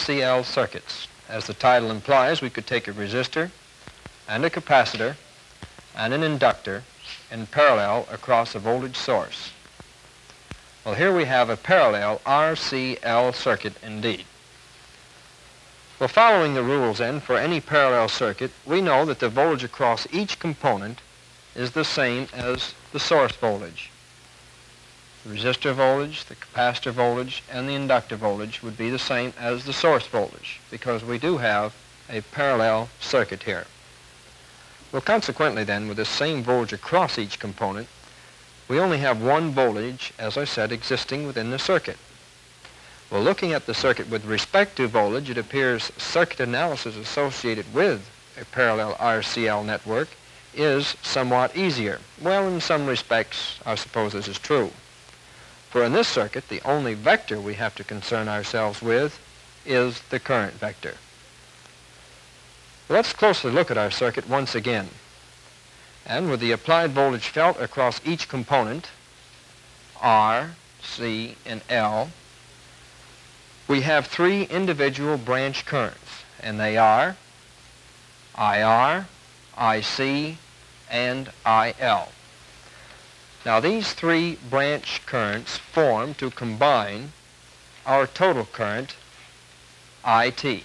RCL circuits. As the title implies, we could take a resistor and a capacitor and an inductor in parallel across a voltage source. Well, here we have a parallel RCL circuit indeed. Well, following the rules then for any parallel circuit, we know that the voltage across each component is the same as the source voltage. The resistor voltage, the capacitor voltage, and the inductor voltage would be the same as the source voltage because we do have a parallel circuit here. Well, consequently then, with the same voltage across each component, we only have one voltage, as I said, existing within the circuit. Well, looking at the circuit with respect to voltage, it appears circuit analysis associated with a parallel RCL network is somewhat easier. Well, in some respects, I suppose this is true. For in this circuit, the only vector we have to concern ourselves with is the current vector. Let's closely look at our circuit once again. And with the applied voltage felt across each component, R, C, and L, we have three individual branch currents, and they are IR, IC, and IL. Now these three branch currents form to combine our total current, IT.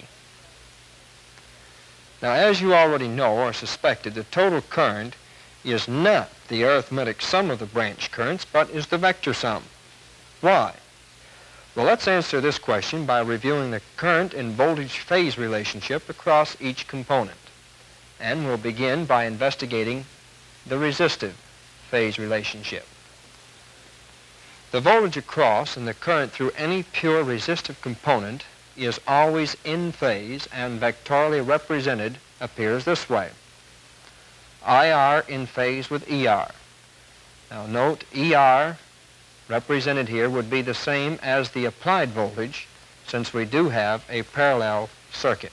Now as you already know or suspected, the total current is not the arithmetic sum of the branch currents, but is the vector sum. Why? Well, let's answer this question by reviewing the current and voltage phase relationship across each component. And we'll begin by investigating the resistive phase relationship. The voltage across and the current through any pure resistive component is always in phase and vectorially represented appears this way. IR in phase with ER. Now note ER represented here would be the same as the applied voltage since we do have a parallel circuit.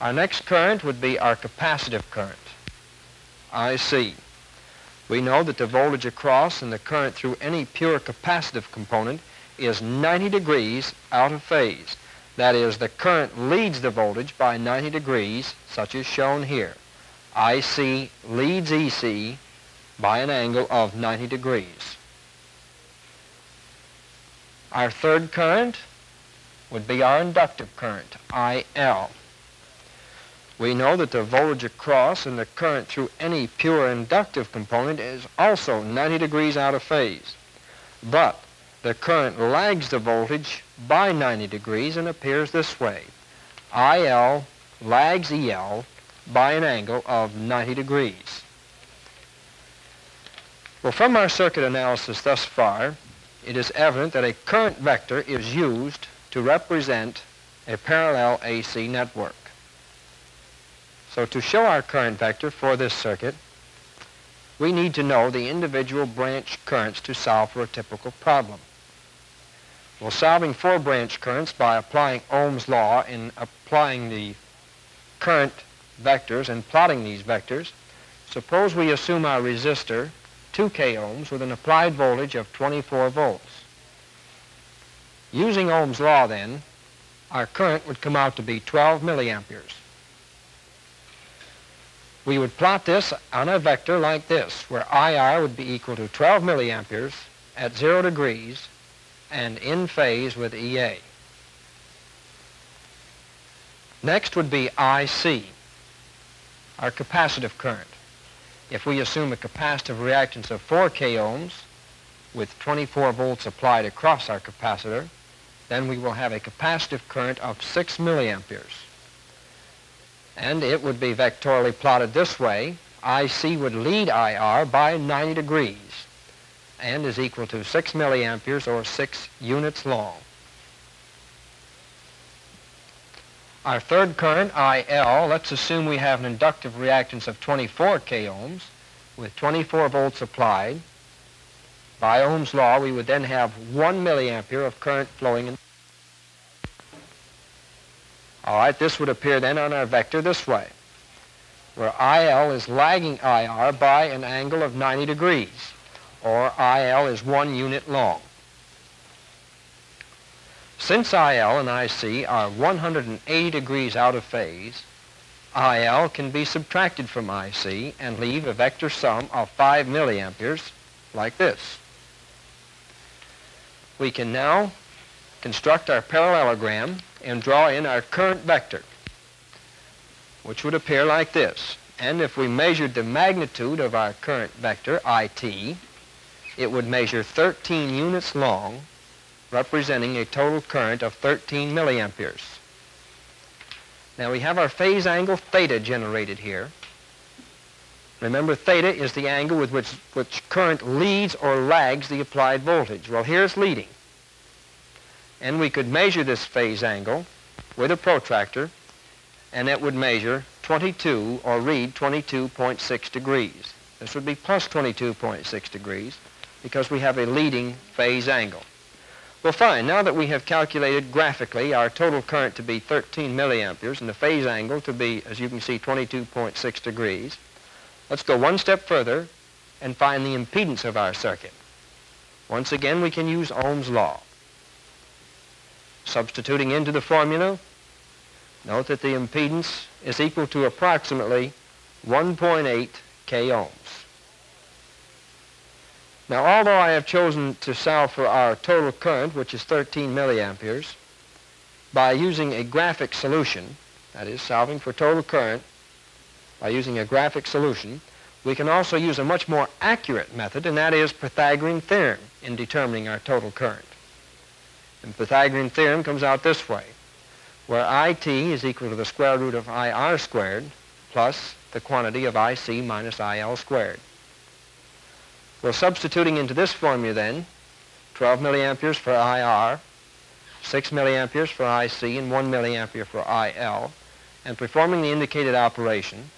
Our next current would be our capacitive current. IC. We know that the voltage across and the current through any pure capacitive component is 90 degrees out of phase. That is, the current leads the voltage by 90 degrees, such as shown here. IC leads EC by an angle of 90 degrees. Our third current would be our inductive current, IL we know that the voltage across and the current through any pure inductive component is also 90 degrees out of phase. But the current lags the voltage by 90 degrees and appears this way. IL lags EL by an angle of 90 degrees. Well, from our circuit analysis thus far, it is evident that a current vector is used to represent a parallel AC network. So to show our current vector for this circuit, we need to know the individual branch currents to solve for a typical problem. Well, solving for branch currents by applying Ohm's law and applying the current vectors and plotting these vectors, suppose we assume our resistor 2k ohms with an applied voltage of 24 volts. Using Ohm's law then, our current would come out to be 12 milliamperes we would plot this on a vector like this, where IR would be equal to 12 milliamperes at 0 degrees and in phase with EA. Next would be IC, our capacitive current. If we assume a capacitive reactance of 4 k ohms with 24 volts applied across our capacitor, then we will have a capacitive current of 6 milliamperes and it would be vectorially plotted this way. IC would lead IR by 90 degrees and is equal to 6 milliamperes or 6 units long. Our third current, IL, let's assume we have an inductive reactance of 24 k ohms with 24 volts applied. By Ohm's law, we would then have 1 milliampere of current flowing in all right, this would appear then on our vector this way, where IL is lagging IR by an angle of 90 degrees, or IL is one unit long. Since IL and IC are 180 degrees out of phase, IL can be subtracted from IC and leave a vector sum of 5 milliamperes like this. We can now construct our parallelogram and draw in our current vector, which would appear like this. And if we measured the magnitude of our current vector, IT, it would measure 13 units long, representing a total current of 13 milliamperes. Now we have our phase angle theta generated here. Remember, theta is the angle with which, which current leads or lags the applied voltage. Well, here's leading. And we could measure this phase angle with a protractor, and it would measure 22, or read 22.6 degrees. This would be plus 22.6 degrees because we have a leading phase angle. Well, fine. Now that we have calculated graphically our total current to be 13 milliamperes and the phase angle to be, as you can see, 22.6 degrees, let's go one step further and find the impedance of our circuit. Once again, we can use Ohm's law. Substituting into the formula, note that the impedance is equal to approximately 1.8 k ohms. Now, although I have chosen to solve for our total current, which is 13 milliamperes, by using a graphic solution, that is, solving for total current by using a graphic solution, we can also use a much more accurate method, and that is Pythagorean theorem in determining our total current. And Pythagorean theorem comes out this way, where IT is equal to the square root of IR squared plus the quantity of IC minus IL squared. Well, substituting into this formula then, 12 milliamperes for IR, 6 milliamperes for IC, and 1 milliampere for IL, and performing the indicated operation,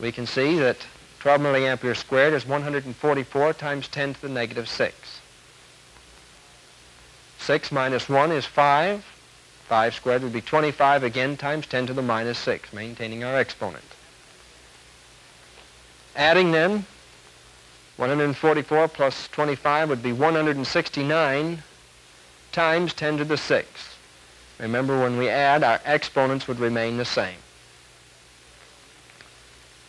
we can see that 12 milliamperes squared is 144 times 10 to the negative 6. 6 minus 1 is 5. 5 squared would be 25 again times 10 to the minus 6, maintaining our exponent. Adding then 144 plus 25 would be 169 times 10 to the 6. Remember, when we add, our exponents would remain the same.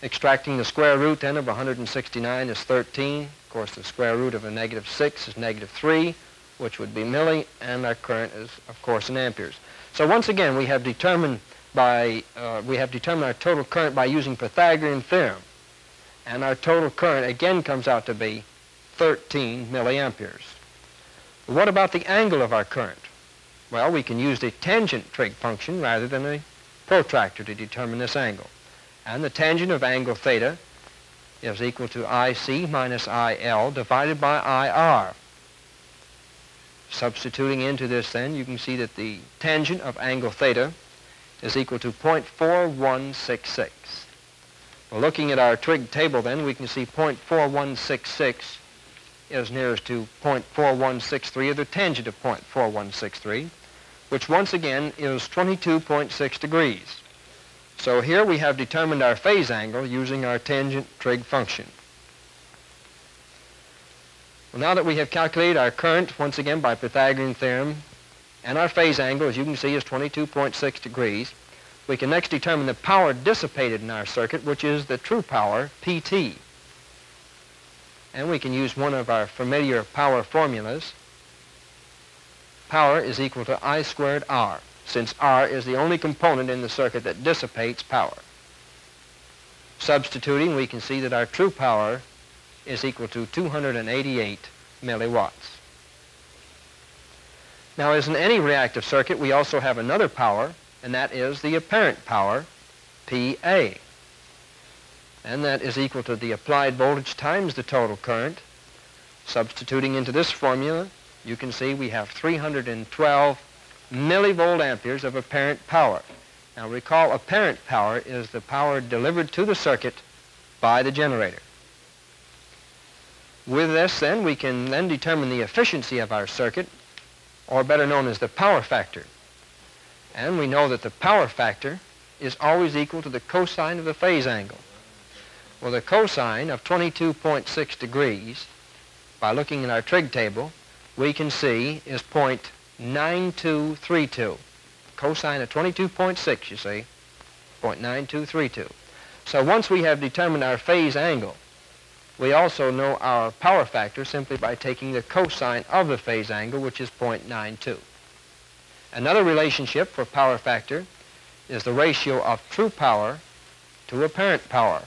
Extracting the square root, then, of 169 is 13. Of course, the square root of a negative 6 is negative 3, which would be milli, and our current is, of course, in amperes. So once again, we have determined by, uh, we have determined our total current by using Pythagorean theorem and our total current again comes out to be 13 milliamperes. What about the angle of our current? Well, we can use the tangent trig function rather than a protractor to determine this angle. And the tangent of angle theta is equal to IC minus IL divided by IR. Substituting into this then, you can see that the tangent of angle theta is equal to 0.4166. Well, looking at our trig table then, we can see 0.4166 is nearest to 0.4163, or the tangent of 0.4163, which once again is 22.6 degrees. So here we have determined our phase angle using our tangent trig function. Well, now that we have calculated our current, once again by Pythagorean theorem, and our phase angle, as you can see, is 22.6 degrees, we can next determine the power dissipated in our circuit, which is the true power, PT. And we can use one of our familiar power formulas. Power is equal to I squared R, since R is the only component in the circuit that dissipates power. Substituting, we can see that our true power is equal to 288 milliwatts. Now, as in any reactive circuit, we also have another power, and that is the apparent power, PA. And that is equal to the applied voltage times the total current. Substituting into this formula, you can see we have 312 millivolt amperes of apparent power. Now recall apparent power is the power delivered to the circuit by the generator. With this then, we can then determine the efficiency of our circuit, or better known as the power factor. And we know that the power factor is always equal to the cosine of the phase angle. Well, the cosine of 22.6 degrees, by looking at our trig table, we can see is 0.9232. Cosine of 22.6, you see, 0.9232. So once we have determined our phase angle, we also know our power factor simply by taking the cosine of the phase angle, which is 0.92. Another relationship for power factor is the ratio of true power to apparent power.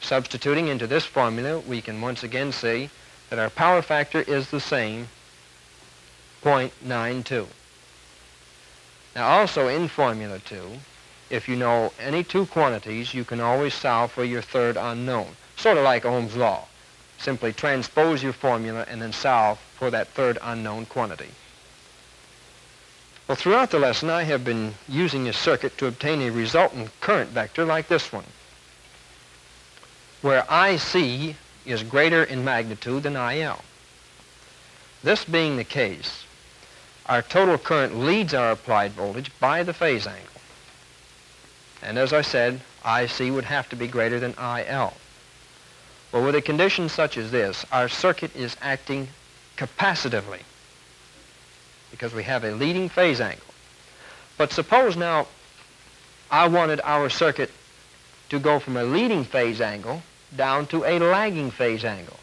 Substituting into this formula, we can once again see that our power factor is the same, 0.92. Now also in Formula 2, if you know any two quantities, you can always solve for your third unknown, sort of like Ohm's law. Simply transpose your formula and then solve for that third unknown quantity. Well, throughout the lesson, I have been using a circuit to obtain a resultant current vector like this one, where IC is greater in magnitude than IL. This being the case, our total current leads our applied voltage by the phase angle. And as I said, IC would have to be greater than IL. Well, with a condition such as this, our circuit is acting capacitively because we have a leading phase angle. But suppose now I wanted our circuit to go from a leading phase angle down to a lagging phase angle.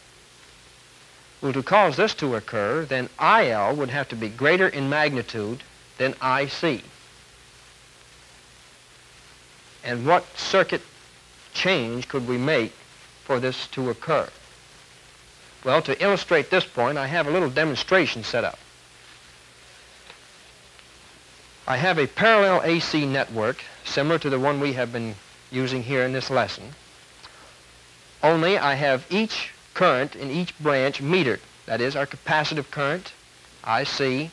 Well, to cause this to occur, then IL would have to be greater in magnitude than IC. And what circuit change could we make for this to occur? Well, to illustrate this point, I have a little demonstration set up. I have a parallel AC network similar to the one we have been using here in this lesson. Only I have each current in each branch metered. That is our capacitive current, IC,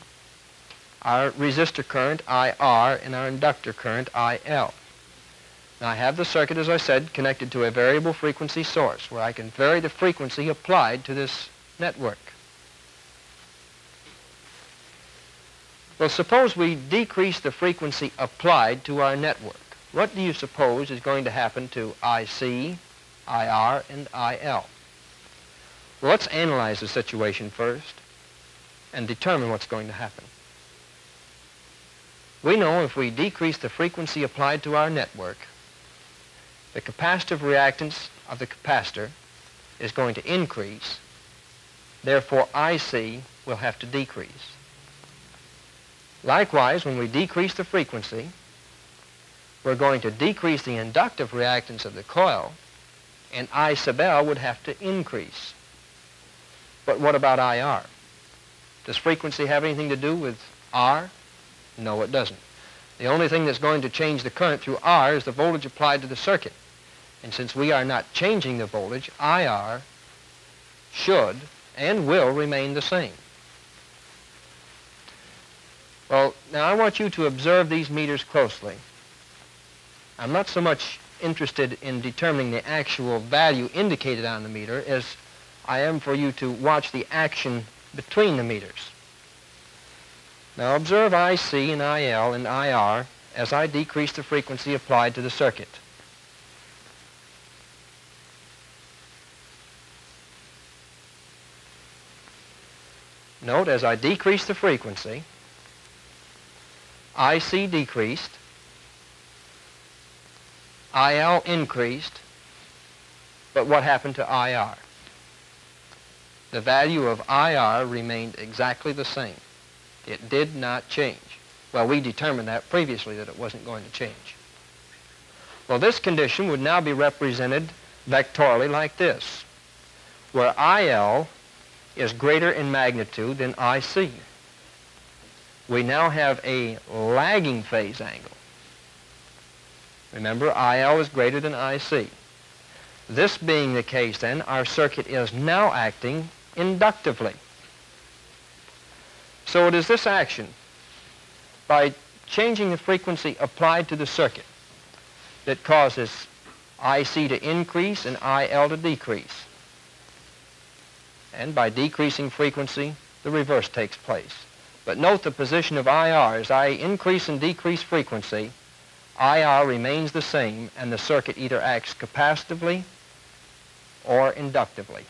our resistor current, IR, and our inductor current, IL. Now I have the circuit, as I said, connected to a variable frequency source where I can vary the frequency applied to this network. Well, suppose we decrease the frequency applied to our network. What do you suppose is going to happen to IC, IR, and IL? Well, let's analyze the situation first and determine what's going to happen. We know if we decrease the frequency applied to our network, the capacitive reactance of the capacitor is going to increase. Therefore, IC will have to decrease. Likewise, when we decrease the frequency, we're going to decrease the inductive reactance of the coil, and I sub L would have to increase. But what about IR? Does frequency have anything to do with R? No, it doesn't. The only thing that's going to change the current through R is the voltage applied to the circuit. And since we are not changing the voltage, IR should and will remain the same. Well, now I want you to observe these meters closely. I'm not so much interested in determining the actual value indicated on the meter as I am for you to watch the action between the meters. Now observe IC and IL and IR as I decrease the frequency applied to the circuit. Note as I decrease the frequency, IC decreased, IL increased, but what happened to IR? The value of IR remained exactly the same. It did not change. Well, we determined that previously that it wasn't going to change. Well, this condition would now be represented vectorially like this, where IL is greater in magnitude than IC we now have a lagging phase angle. Remember, IL is greater than IC. This being the case, then, our circuit is now acting inductively. So it is this action, by changing the frequency applied to the circuit, that causes IC to increase and IL to decrease. And by decreasing frequency, the reverse takes place. But note the position of IR. As I increase and decrease frequency, IR remains the same and the circuit either acts capacitively or inductively.